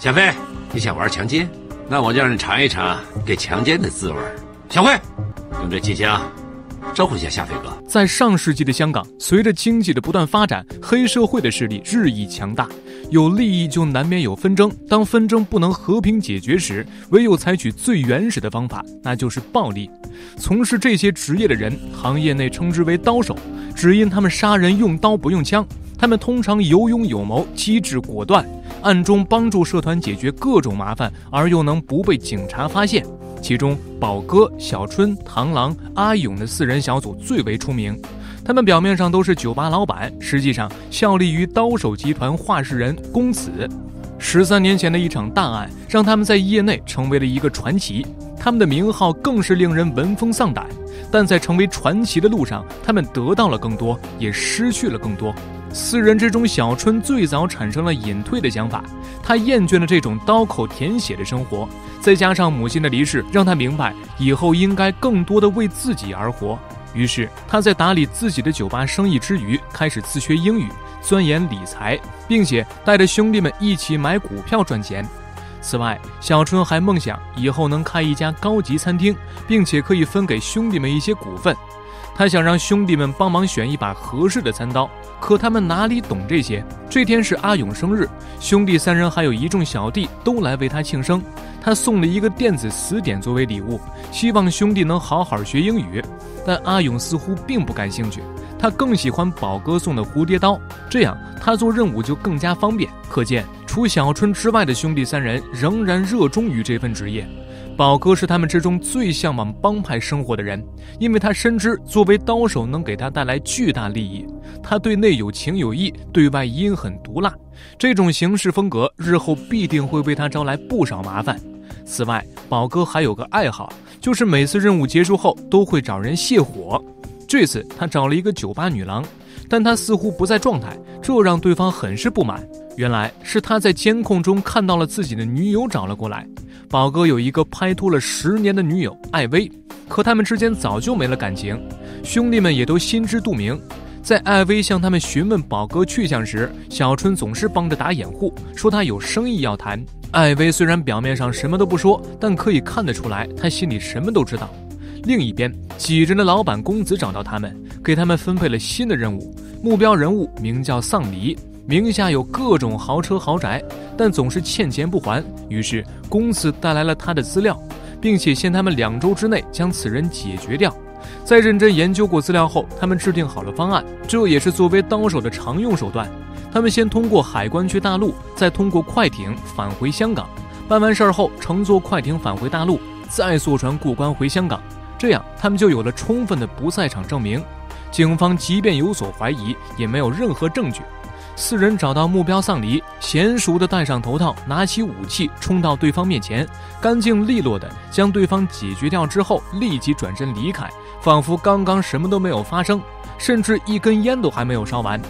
小飞，你想玩强奸？那我就让你尝一尝给强奸的滋味。小辉，用这气枪招呼一下夏飞哥。在上世纪的香港，随着经济的不断发展，黑社会的势力日益强大，有利益就难免有纷争。当纷争不能和平解决时，唯有采取最原始的方法，那就是暴力。从事这些职业的人，行业内称之为刀手，只因他们杀人用刀不用枪。他们通常有勇有谋，机智果断，暗中帮助社团解决各种麻烦，而又能不被警察发现。其中，宝哥、小春、螳螂、阿勇的四人小组最为出名。他们表面上都是酒吧老板，实际上效力于刀手集团话事人公子。十三年前的一场大案，让他们在业内成为了一个传奇。他们的名号更是令人闻风丧胆。但在成为传奇的路上，他们得到了更多，也失去了更多。四人之中，小春最早产生了隐退的想法。他厌倦了这种刀口舔血的生活，再加上母亲的离世，让他明白以后应该更多的为自己而活。于是，他在打理自己的酒吧生意之余，开始自学英语，钻研理财，并且带着兄弟们一起买股票赚钱。此外，小春还梦想以后能开一家高级餐厅，并且可以分给兄弟们一些股份。他想让兄弟们帮忙选一把合适的餐刀，可他们哪里懂这些？这天是阿勇生日，兄弟三人还有一众小弟都来为他庆生。他送了一个电子词典作为礼物，希望兄弟能好好学英语。但阿勇似乎并不感兴趣，他更喜欢宝哥送的蝴蝶刀，这样他做任务就更加方便。可见，除小春之外的兄弟三人仍然热衷于这份职业。宝哥是他们之中最向往帮派生活的人，因为他深知作为刀手能给他带来巨大利益。他对内有情有义，对外阴狠毒辣，这种行事风格日后必定会为他招来不少麻烦。此外，宝哥还有个爱好，就是每次任务结束后都会找人泄火。这次他找了一个酒吧女郎，但她似乎不在状态，这让对方很是不满。原来是他在监控中看到了自己的女友找了过来。宝哥有一个拍拖了十年的女友艾薇，可他们之间早就没了感情，兄弟们也都心知肚明。在艾薇向他们询问宝哥去向时，小春总是帮着打掩护，说他有生意要谈。艾薇虽然表面上什么都不说，但可以看得出来，他心里什么都知道。另一边，几人的老板公子找到他们，给他们分配了新的任务，目标人物名叫丧离。名下有各种豪车豪宅，但总是欠钱不还。于是公司带来了他的资料，并且限他们两周之内将此人解决掉。在认真研究过资料后，他们制定好了方案。这也是作为刀手的常用手段。他们先通过海关去大陆，再通过快艇返回香港。办完事儿后，乘坐快艇返回大陆，再坐船过关回香港。这样，他们就有了充分的不在场证明。警方即便有所怀疑，也没有任何证据。四人找到目标丧礼，娴熟地戴上头套，拿起武器冲到对方面前，干净利落地将对方解决掉之后，立即转身离开，仿佛刚刚什么都没有发生，甚至一根烟都还没有烧完。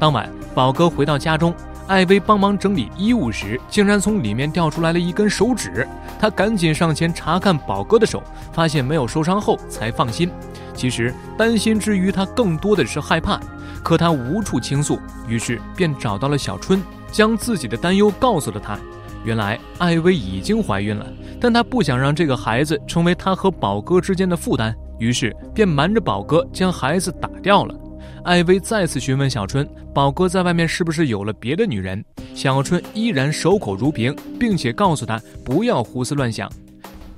当晚，宝哥回到家中，艾薇帮忙整理衣物时，竟然从里面掉出来了一根手指。他赶紧上前查看宝哥的手，发现没有受伤后才放心。其实担心之余，他更多的是害怕。可他无处倾诉，于是便找到了小春，将自己的担忧告诉了他。原来艾薇已经怀孕了，但他不想让这个孩子成为他和宝哥之间的负担，于是便瞒着宝哥将孩子打掉了。艾薇再次询问小春，宝哥在外面是不是有了别的女人？小春依然守口如瓶，并且告诉他不要胡思乱想。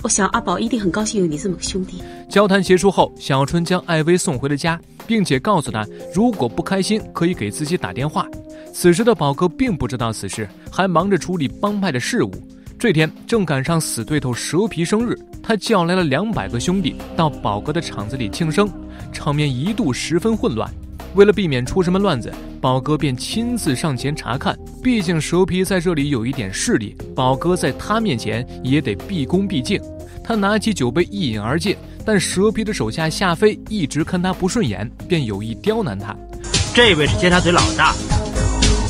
我想阿宝一定很高兴有你这么个兄弟。交谈结束后，小春将艾薇送回了家。并且告诉他，如果不开心，可以给自己打电话。此时的宝哥并不知道此事，还忙着处理帮派的事务。这天正赶上死对头蛇皮生日，他叫来了两百个兄弟到宝哥的厂子里庆生，场面一度十分混乱。为了避免出什么乱子，宝哥便亲自上前查看。毕竟蛇皮在这里有一点势力，宝哥在他面前也得毕恭毕敬。他拿起酒杯一饮而尽。但蛇皮的手下夏飞一直看他不顺眼，便有意刁难他。这位是接他嘴老大，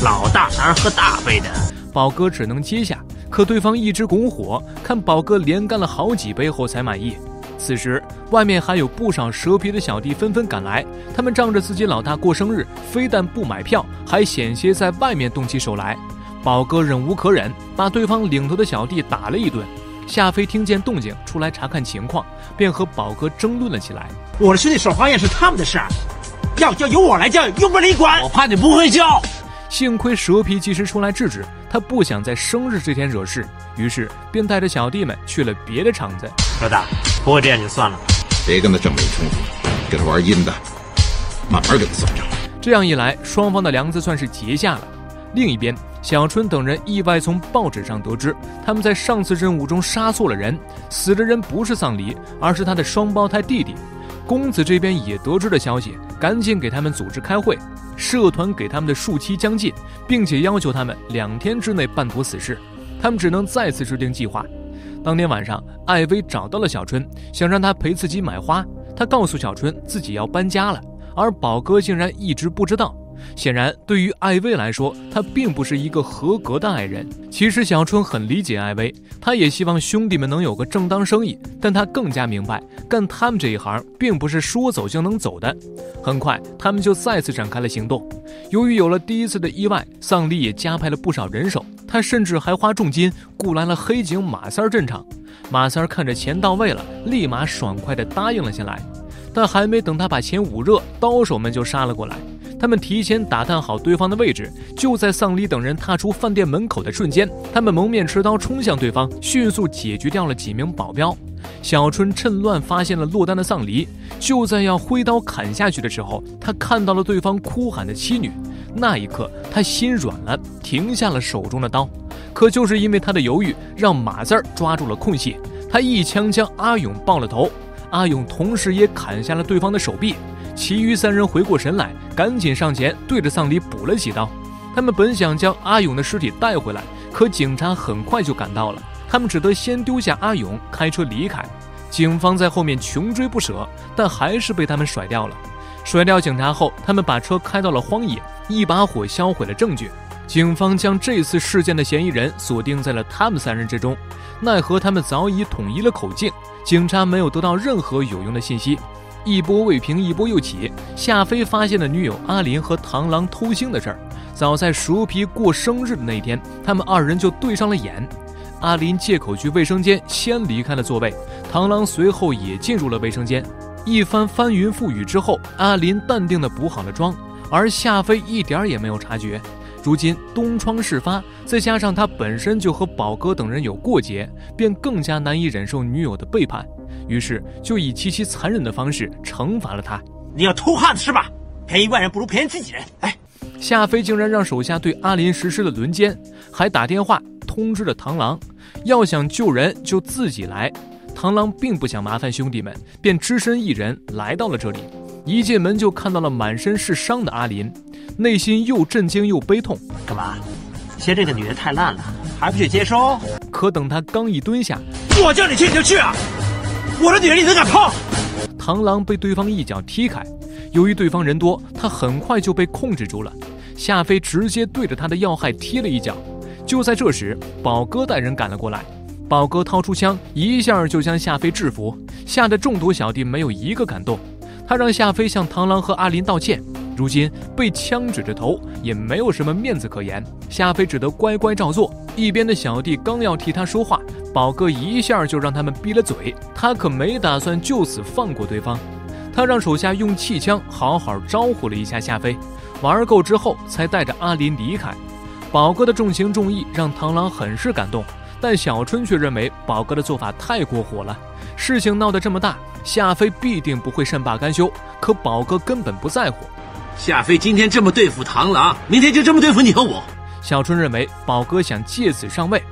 老大当然喝大杯的。宝哥只能接下，可对方一直拱火，看宝哥连干了好几杯后才满意。此时外面还有不少蛇皮的小弟纷纷赶来，他们仗着自己老大过生日，非但不买票，还险些在外面动起手来。宝哥忍无可忍，把对方领头的小弟打了一顿。夏飞听见动静，出来查看情况，便和宝哥争论了起来。我的兄弟守花宴是他们的事儿，要教由我来教，用不着你管。我怕你不会教。幸亏蛇皮及时出来制止，他不想在生日这天惹事，于是便带着小弟们去了别的场子。老大，不会这样就算了，别跟他正面冲突，给他玩阴的，慢慢跟他算账。这样一来，双方的梁子算是结下了。另一边，小春等人意外从报纸上得知，他们在上次任务中杀错了人，死的人不是丧离，而是他的双胞胎弟弟。公子这边也得知了消息，赶紧给他们组织开会。社团给他们的数期将近，并且要求他们两天之内办妥此事。他们只能再次制定计划。当天晚上，艾薇找到了小春，想让他陪自己买花。他告诉小春自己要搬家了，而宝哥竟然一直不知道。显然，对于艾薇来说，他并不是一个合格的爱人。其实，小春很理解艾薇，他也希望兄弟们能有个正当生意，但他更加明白，干他们这一行并不是说走就能走的。很快，他们就再次展开了行动。由于有了第一次的意外，丧礼也加派了不少人手，他甚至还花重金雇来了黑警马三儿镇场。马三儿看着钱到位了，立马爽快地答应了下来。但还没等他把钱捂热，刀手们就杀了过来。他们提前打探好对方的位置，就在丧礼等人踏出饭店门口的瞬间，他们蒙面持刀冲向对方，迅速解决掉了几名保镖。小春趁乱发现了落单的丧离，就在要挥刀砍下去的时候，他看到了对方哭喊的妻女。那一刻，他心软了，停下了手中的刀。可就是因为他的犹豫，让马字儿抓住了空隙，他一枪将阿勇爆了头。阿勇同时也砍下了对方的手臂。其余三人回过神来，赶紧上前对着丧礼补了几刀。他们本想将阿勇的尸体带回来，可警察很快就赶到了，他们只得先丢下阿勇，开车离开。警方在后面穷追不舍，但还是被他们甩掉了。甩掉警察后，他们把车开到了荒野，一把火销毁了证据。警方将这次事件的嫌疑人锁定在了他们三人之中，奈何他们早已统一了口径，警察没有得到任何有用的信息。一波未平，一波又起。夏飞发现了女友阿林和螳螂偷腥的事儿。早在熟皮过生日的那天，他们二人就对上了眼。阿林借口去卫生间，先离开了座位。螳螂随后也进入了卫生间。一番翻云覆雨之后，阿林淡定地补好了妆，而夏飞一点也没有察觉。如今东窗事发，再加上他本身就和宝哥等人有过节，便更加难以忍受女友的背叛。于是就以极其残忍的方式惩罚了他。你要偷汉子是吧？便宜外人不如便宜自己人。哎，夏飞竟然让手下对阿林实施了轮奸，还打电话通知了螳螂，要想救人就自己来。螳螂并不想麻烦兄弟们，便只身一人来到了这里。一进门就看到了满身是伤的阿林，内心又震惊又悲痛。干嘛？嫌这个女人太烂了，还不去接收？可等他刚一蹲下，我叫你去你就去啊！我的女人你怎敢碰？螳螂被对方一脚踢开，由于对方人多，他很快就被控制住了。夏飞直接对着他的要害踢了一脚。就在这时，宝哥带人赶了过来，宝哥掏出枪，一下就将夏飞制服，吓得众多小弟没有一个敢动。他让夏飞向螳螂和阿林道歉，如今被枪指着头，也没有什么面子可言。夏飞只得乖乖照做。一边的小弟刚要替他说话。宝哥一下就让他们闭了嘴，他可没打算就此放过对方。他让手下用气枪好好招呼了一下夏飞，玩够之后才带着阿林离开。宝哥的重情重义让螳螂很是感动，但小春却认为宝哥的做法太过火了。事情闹得这么大，夏飞必定不会善罢甘休。可宝哥根本不在乎。夏飞今天这么对付螳螂，明天就这么对付你和我。小春认为宝哥想借此上位。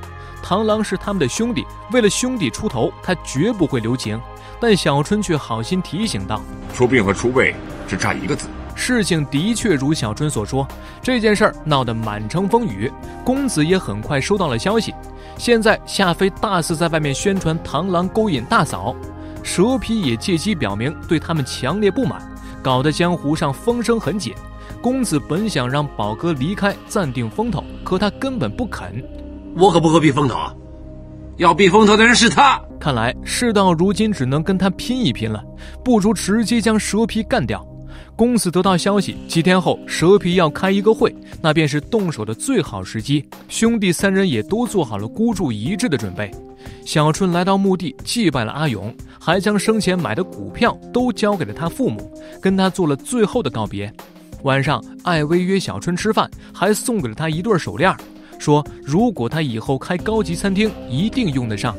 螳螂是他们的兄弟，为了兄弟出头，他绝不会留情。但小春却好心提醒道：“出兵和出位只差一个字。”事情的确如小春所说，这件事儿闹得满城风雨。公子也很快收到了消息，现在夏飞大肆在外面宣传螳螂勾引大嫂，蛇皮也借机表明对他们强烈不满，搞得江湖上风声很紧。公子本想让宝哥离开，暂定风头，可他根本不肯。我可不会避风头，要避风头的人是他。看来事到如今，只能跟他拼一拼了。不如直接将蛇皮干掉。公子得到消息，几天后蛇皮要开一个会，那便是动手的最好时机。兄弟三人也都做好了孤注一掷的准备。小春来到墓地，祭拜了阿勇，还将生前买的股票都交给了他父母，跟他做了最后的告别。晚上，艾薇约小春吃饭，还送给了他一对手链，说如果他以后开高级餐厅，一定用得上。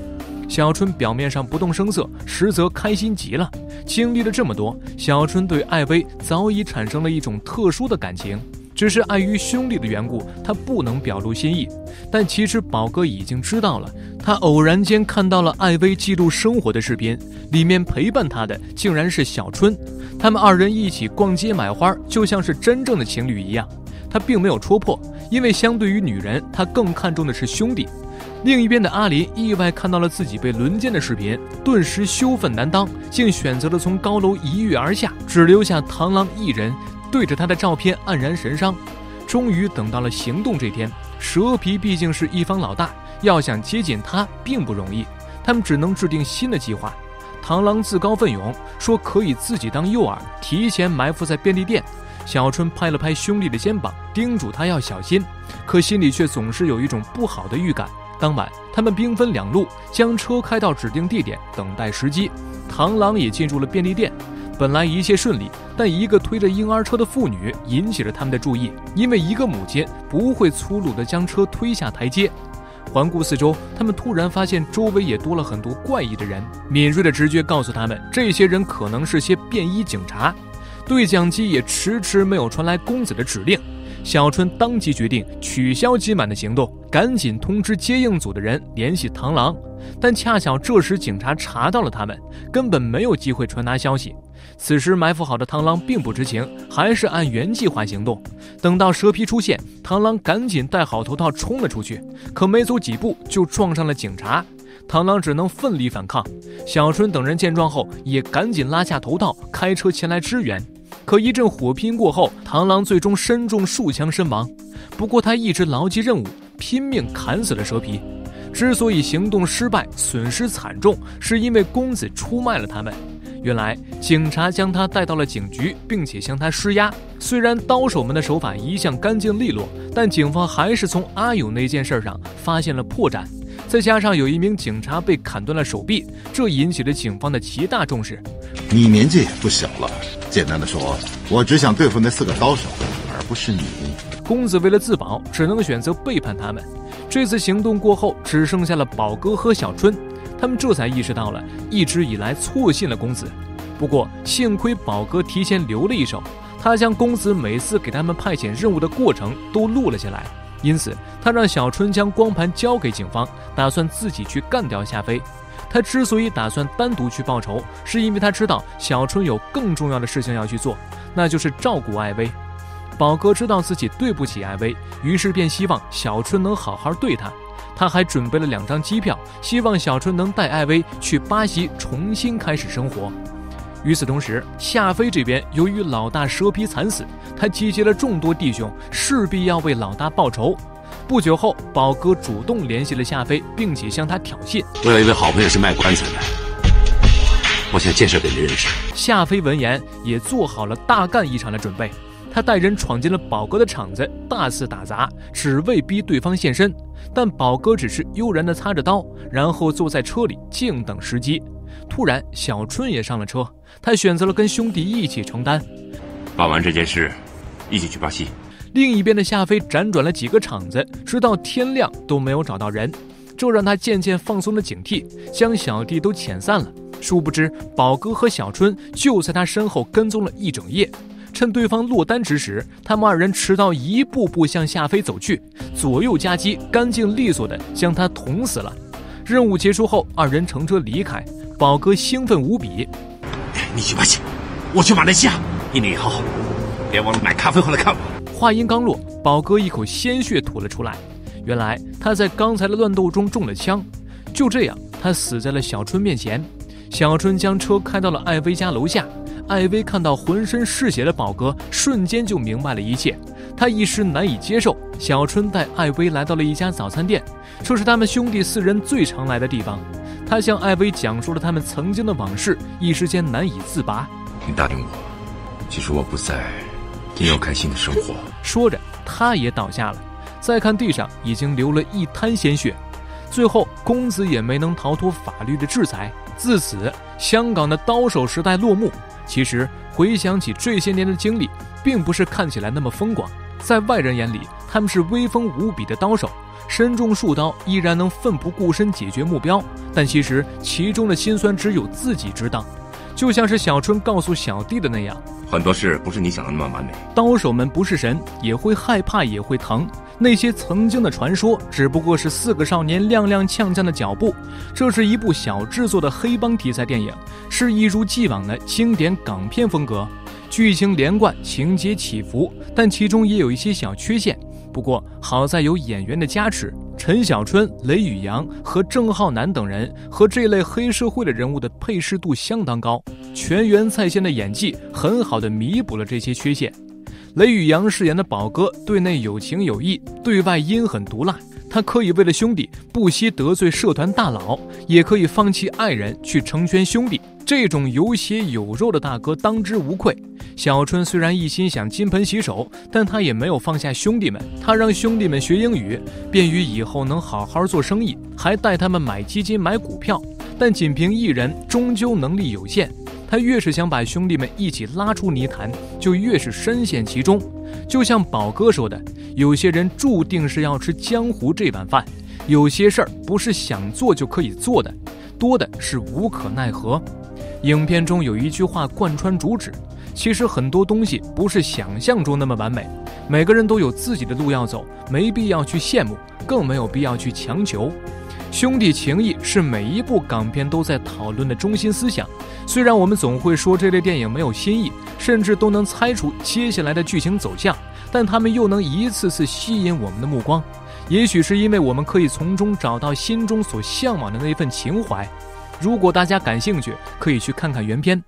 小春表面上不动声色，实则开心极了。经历了这么多，小春对艾薇早已产生了一种特殊的感情，只是碍于兄弟的缘故，他不能表露心意。但其实宝哥已经知道了，他偶然间看到了艾薇记录生活的视频，里面陪伴他的竟然是小春。他们二人一起逛街买花，就像是真正的情侣一样。他并没有戳破，因为相对于女人，他更看重的是兄弟。另一边的阿林意外看到了自己被轮奸的视频，顿时羞愤难当，竟选择了从高楼一跃而下，只留下螳螂一人对着他的照片黯然神伤。终于等到了行动这天，蛇皮毕竟是一方老大，要想接近他并不容易，他们只能制定新的计划。螳螂自告奋勇说可以自己当诱饵，提前埋伏在便利店。小春拍了拍兄弟的肩膀，叮嘱他要小心，可心里却总是有一种不好的预感。当晚，他们兵分两路，将车开到指定地点，等待时机。螳螂也进入了便利店。本来一切顺利，但一个推着婴儿车的妇女引起了他们的注意，因为一个母亲不会粗鲁地将车推下台阶。环顾四周，他们突然发现周围也多了很多怪异的人。敏锐的直觉告诉他们，这些人可能是些便衣警察。对讲机也迟迟没有传来公子的指令。小春当即决定取消今晚的行动，赶紧通知接应组的人联系螳螂。但恰巧这时警察查到了他们，根本没有机会传达消息。此时埋伏好的螳螂并不知情，还是按原计划行动。等到蛇皮出现，螳螂赶紧戴好头套冲了出去，可没走几步就撞上了警察。螳螂只能奋力反抗。小春等人见状后，也赶紧拉下头套，开车前来支援。可一阵火拼过后，螳螂最终身中数枪身亡。不过他一直牢记任务，拼命砍死了蛇皮。之所以行动失败、损失惨重，是因为公子出卖了他们。原来警察将他带到了警局，并且向他施压。虽然刀手们的手法一向干净利落，但警方还是从阿勇那件事上发现了破绽。再加上有一名警察被砍断了手臂，这引起了警方的极大重视。你年纪也不小了，简单的说，我只想对付那四个刀手，而不是你。公子为了自保，只能选择背叛他们。这次行动过后，只剩下了宝哥和小春，他们这才意识到了一直以来错信了公子。不过幸亏宝哥提前留了一手，他将公子每次给他们派遣任务的过程都录了下来。因此，他让小春将光盘交给警方，打算自己去干掉夏飞。他之所以打算单独去报仇，是因为他知道小春有更重要的事情要去做，那就是照顾艾薇。宝哥知道自己对不起艾薇，于是便希望小春能好好对他。他还准备了两张机票，希望小春能带艾薇去巴西重新开始生活。与此同时，夏飞这边由于老大蛇皮惨死，他集结了众多弟兄，势必要为老大报仇。不久后，宝哥主动联系了夏飞，并且向他挑衅。我有一位好朋友是卖棺材的，我想介绍给你认识。夏飞闻言，也做好了大干一场的准备。他带人闯进了宝哥的厂子，大肆打砸，只为逼对方现身。但宝哥只是悠然地擦着刀，然后坐在车里静等时机。突然，小春也上了车。他选择了跟兄弟一起承担，办完这件事，一起去巴西。另一边的夏飞辗转了几个场子，直到天亮都没有找到人，这让他渐渐放松了警惕，将小弟都遣散了。殊不知，宝哥和小春就在他身后跟踪了一整夜，趁对方落单之时，他们二人持刀一步步向夏飞走去，左右夹击，干净利索地将他捅死了。任务结束后，二人乘车离开，宝哥兴奋无比。你去巴西，我去马来西亚。一年以后，别忘了买咖啡回来看我。话音刚落，宝哥一口鲜血吐了出来。原来他在刚才的乱斗中中了枪，就这样，他死在了小春面前。小春将车开到了艾薇家楼下。艾薇看到浑身是血的宝哥，瞬间就明白了一切。他一时难以接受。小春带艾薇来到了一家早餐店，这是他们兄弟四人最常来的地方。他向艾薇讲述了他们曾经的往事，一时间难以自拔。你答应我，即使我不在，挺有开心的生活。说着，他也倒下了。再看地上，已经流了一滩鲜血。最后，公子也没能逃脱法律的制裁。自此，香港的刀手时代落幕。其实，回想起这些年的经历，并不是看起来那么风光。在外人眼里，他们是威风无比的刀手，身中数刀依然能奋不顾身解决目标。但其实，其中的辛酸只有自己知道。就像是小春告诉小弟的那样，很多事不是你想的那么完美。刀手们不是神，也会害怕，也会疼。那些曾经的传说，只不过是四个少年踉踉跄跄的脚步。这是一部小制作的黑帮题材电影，是一如既往的经典港片风格，剧情连贯，情节起伏，但其中也有一些小缺陷。不过好在有演员的加持。陈小春、雷宇扬和郑浩南等人和这类黑社会的人物的配饰度相当高，全员在线的演技很好的弥补了这些缺陷。雷宇扬饰演的宝哥对内有情有义，对外阴狠毒辣。他可以为了兄弟不惜得罪社团大佬，也可以放弃爱人去成全兄弟。这种有血有肉的大哥当之无愧。小春虽然一心想金盆洗手，但他也没有放下兄弟们。他让兄弟们学英语，便于以后能好好做生意，还带他们买基金、买股票。但仅凭一人，终究能力有限。他越是想把兄弟们一起拉出泥潭，就越是深陷其中。就像宝哥说的，有些人注定是要吃江湖这碗饭，有些事儿不是想做就可以做的，多的是无可奈何。影片中有一句话贯穿主旨：其实很多东西不是想象中那么完美，每个人都有自己的路要走，没必要去羡慕，更没有必要去强求。兄弟情谊是每一部港片都在讨论的中心思想。虽然我们总会说这类电影没有新意，甚至都能猜出接下来的剧情走向，但他们又能一次次吸引我们的目光。也许是因为我们可以从中找到心中所向往的那份情怀。如果大家感兴趣，可以去看看原片。